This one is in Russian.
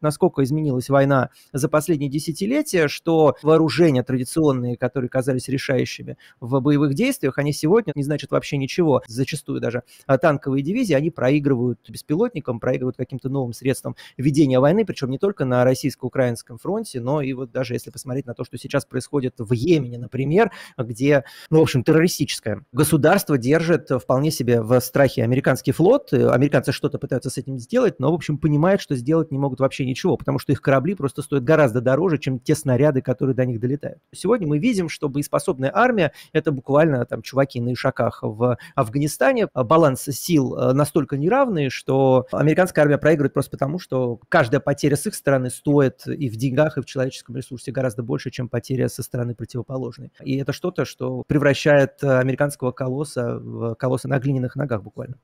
вот насколько изменилась война за последние десятилетия, что вооружения традиционные, которые казались решающими в боевых действиях, они сегодня не значат вообще ничего. Зачастую даже а, танковые дивизии, они проигрывают беспилотникам, проигрывают каким-то новым средствам ведения войны, причем не только на российско-украинском фронте, но и вот даже если посмотреть на то, что сейчас происходит в Йемене, например, где, ну, в общем, террористическое государство держит вполне себе в страхе американский флот, американцы что-то пытаются с этим сделать, но, в общем, понимают, что сделать не могут вообще ничего, потому что их корабли просто стоят гораздо дороже, чем те снаряды, которые до них долетают. Сегодня мы видим, что боеспособная армия – это буквально там чуваки на ишаках в Афганистане. Баланс сил э, настолько неравный, что американская армия проигрывает просто потому, что каждая потеря с их стороны стоит и в деньгах, и в человеческом ресурсе гораздо больше, чем потеря со стороны противоположной. И это что-то, что превращает американского колосса в колосса на глиняных ногах буквально.